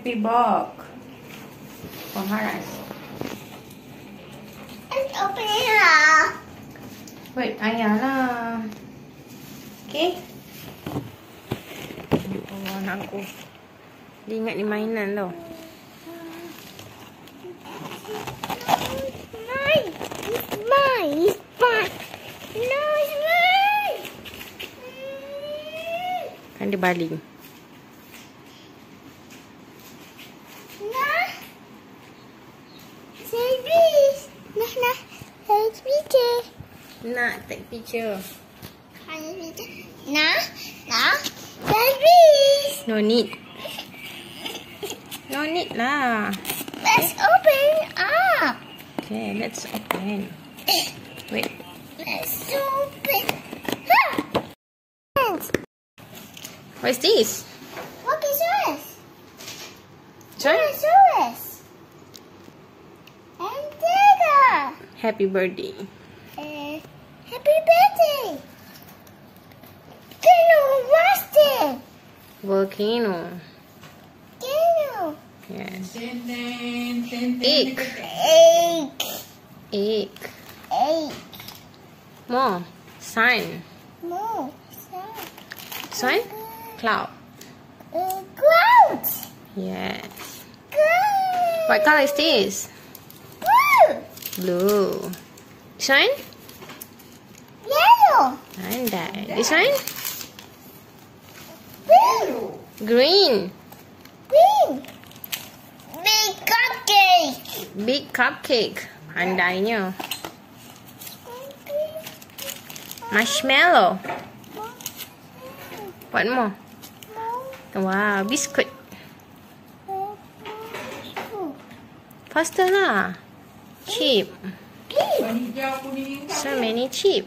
happy box for Haras. Let's open it up. Wait, ayah lah. Okay. Oh, anak aku. Dia ingat ni mainan tau. Mine. It's mine. It's mine. No, it's mine. Kan dia baling. Nak take picture. Nah, nah. Say. No need. No need lah. Let's open up. Okay, let's open. Wait. Let's open. Huh. What is this? What is this? Sorry? Is? And Digger. Happy birthday. Happy birthday. Kino, what's this? Volcano. Kino. Yes. Egg. Egg. Egg. Egg. More. Sun. No. Sun? Cloud. Uh, cloud. Yes. Cloud. What color is this? Blue. Blue. This one? Yellow. And that. This one? Blue. Green. Green. Big cupcake. Big cupcake. Pandainya. Marshmallow. What more? Wow, biscuit. Faster lah. Chip. Warna hijau, kuning. So many chip.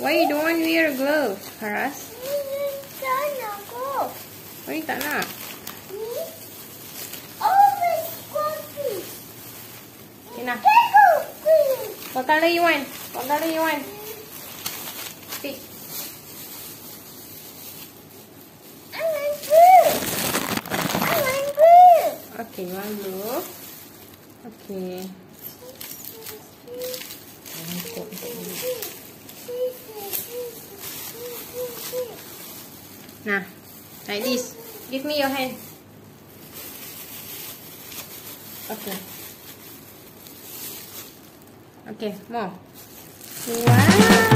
Why you don't want to wear gloves, go. Why you tak nak? Okay, nah. What color you want? What color you want? Pick. I want blue. I want blue. Okay, you want blue? Okay. Nah, like this. Give me your hand. Okay. Okay, more. Wow.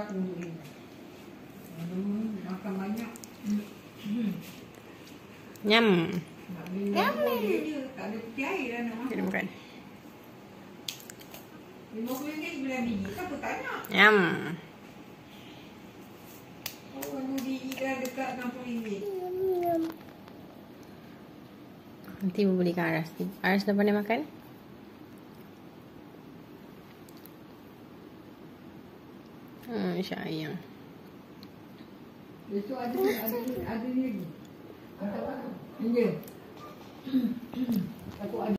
Aku ni. Hmm, makan banyak. Hmm. Nyam. Je. Tak ada peti air dah nak Kita makan. makan. RM50 sembilan biji. Siapa tak nak? Nyam. Oh, 2 biji dah dekat RM60. Yum, yum. Nanti ibu belikan Aras. Aras dah pandai makan? Hmm, sayang. Besok ada ada ada lagi. Kata apa? Aku ada